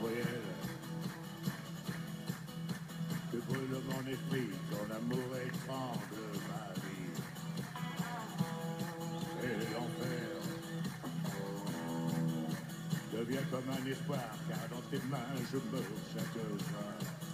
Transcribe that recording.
voyelle. Que brûle mon esprit, ton amour étrangle ma vie. Et l'enfer oh, devient comme un espoir, car dans tes mains je meurs chaque soir.